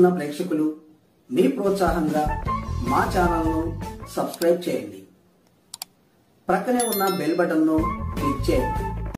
చూస్తున్న ప్రేక్షకులు మీ ప్రోత్సాహంగా మా ఛానల్ను సబ్స్క్రైబ్ చేయండి. ప్రక్కనే ఉన్న బెల్ బటన్ను క్లిక్ చేయండి.